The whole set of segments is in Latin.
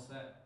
all set.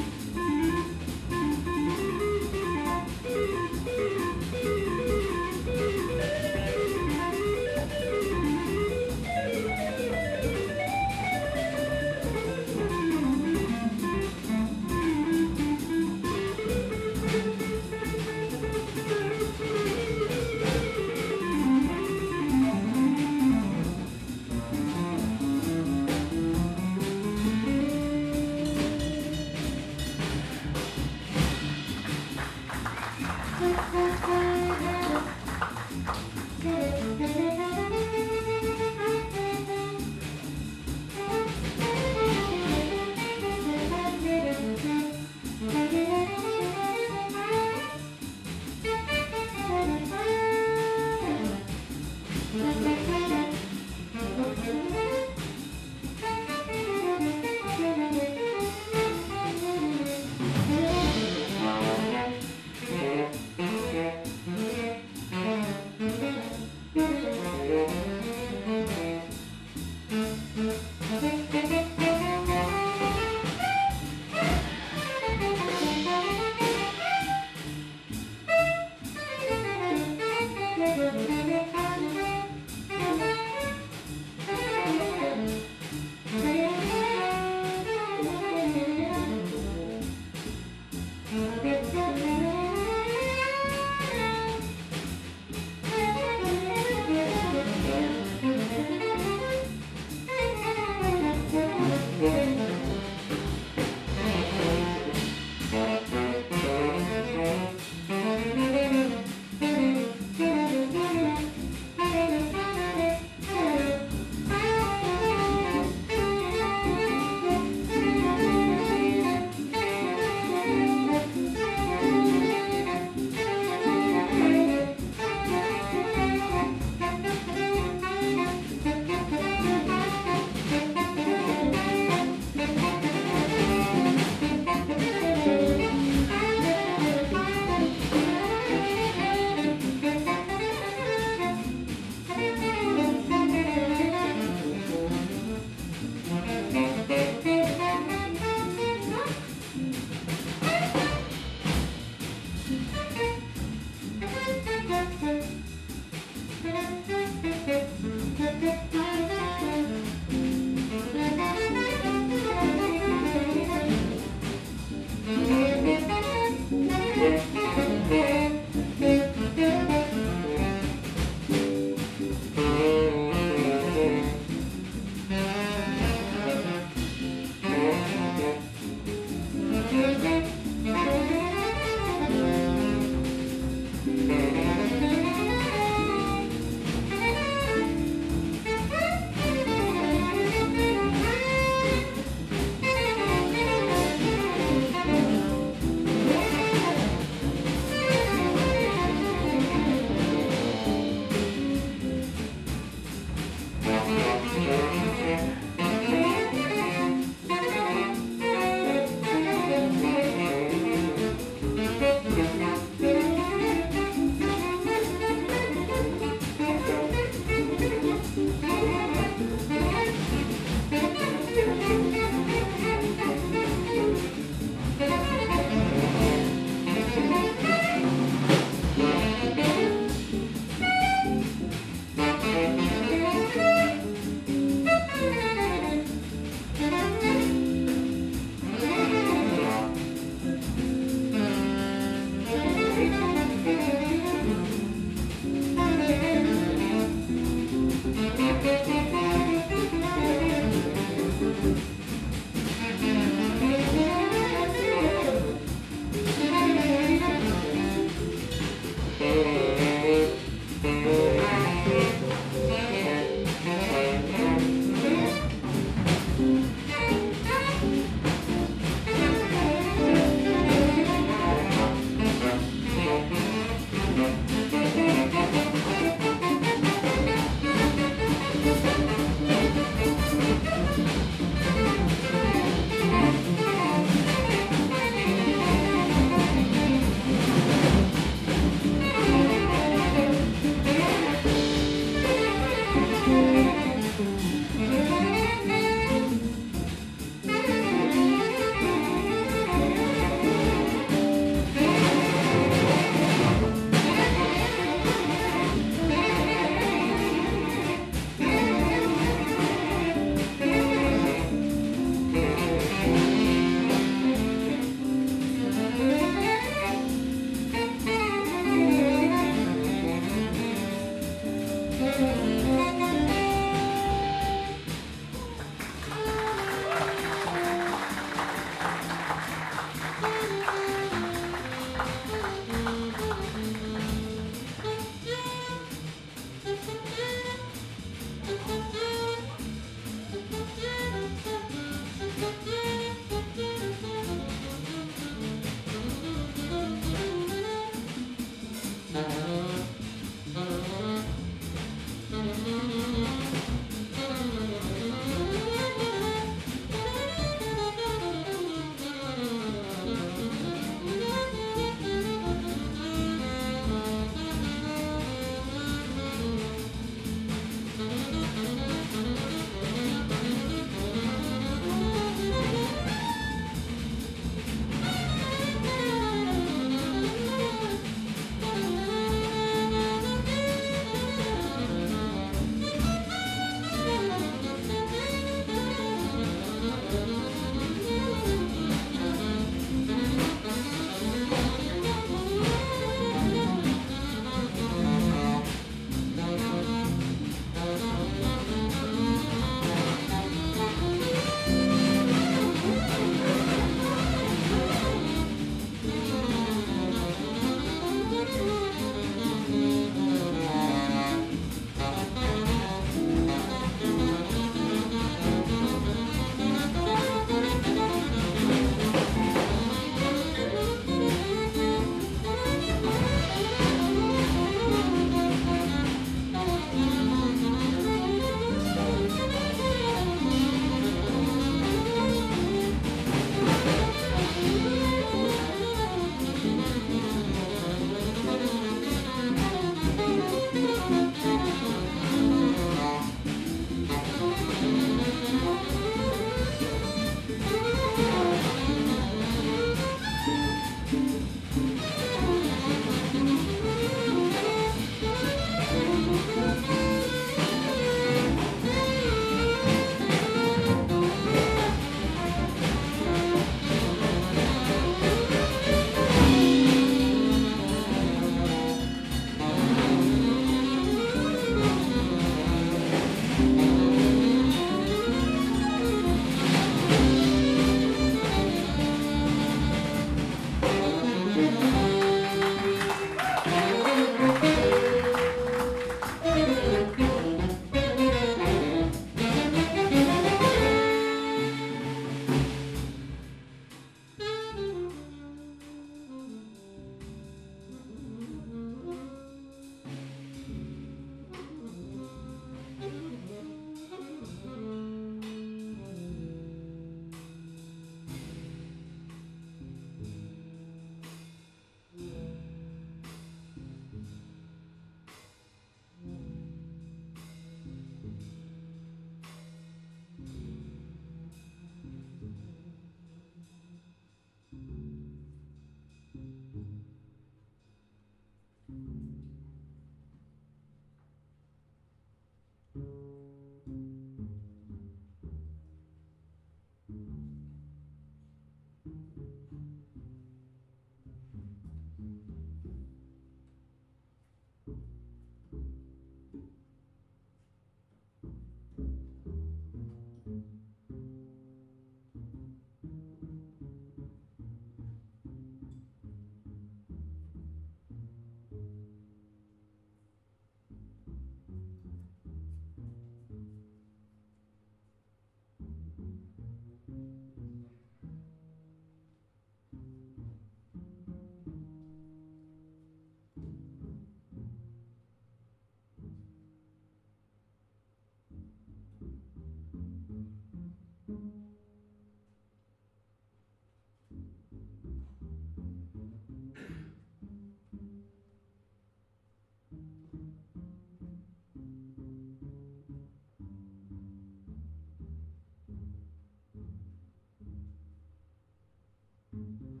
Thank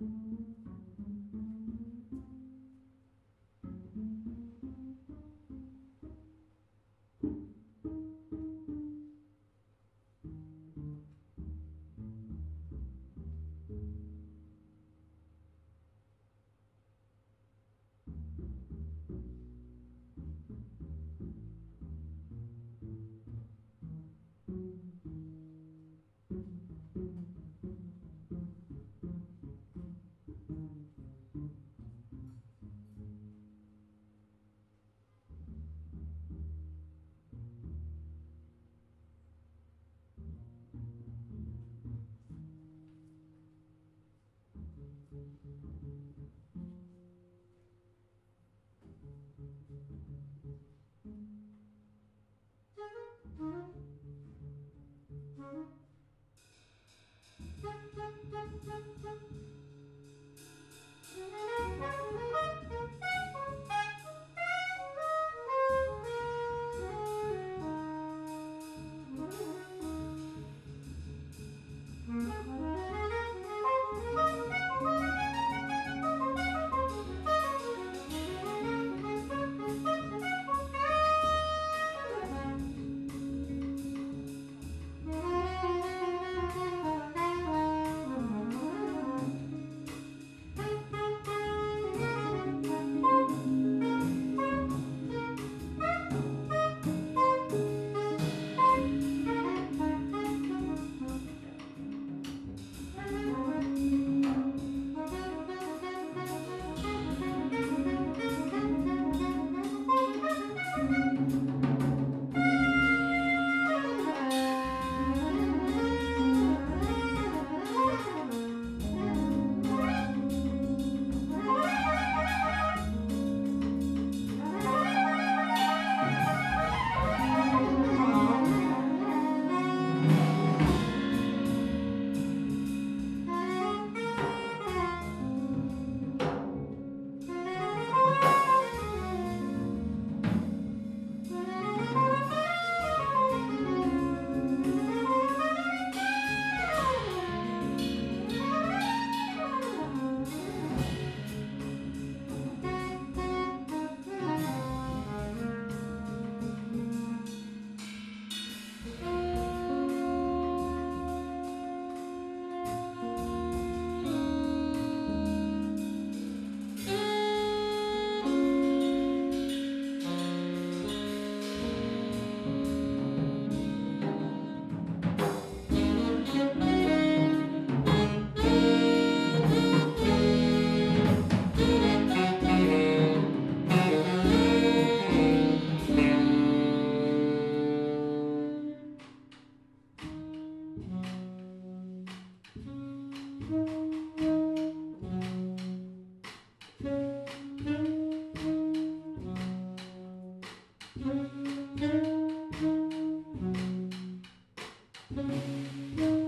you. Thank you. Música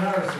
Harrison.